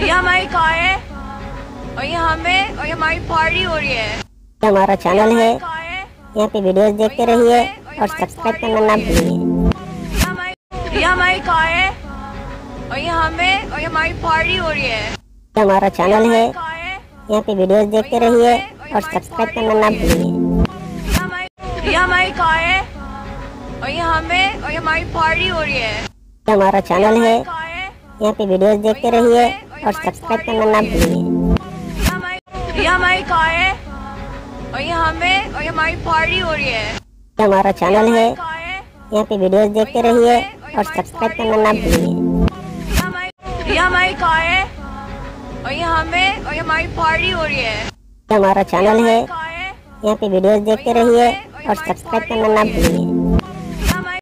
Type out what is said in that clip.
ये हमारी कार है और ये हमें और ये हमारी पार्टी हो रही है हमारा चैनल है यहाँ पे वीडियोस देखते रहिए और सब्सक्राइब करना ना भूलिए ये हमारी कार है और ये हमें और ये हमारी पार्टी हो रही है हमारा चैनल है यहाँ पे वीडियोस देखते रहिए और सब्सक्राइब करना ना भूलिए ये हमारी कार है और ये हमें और ये हमारी पार्टी हो रही है हमारा चैनल है है यहाँ पे वीडियोस देखते रहिए और सब्सक्राइब करना ना भूलिए। ये हमारी कार है और ये हमें और ये हमारी पार्टी हो रही है। ये हमारा चैनल है। यहाँ पे वीडियोस देखते रहिए और सब्सक्राइब करना ना भूलिए। ये हमारी कार है और ये हमें और ये हमारी पार्टी हो रही है। ये हमारा चैनल है। है। यहाँ पे वीडियोस देखते रहिए और सब्सक्राइब करना ना भूलिए।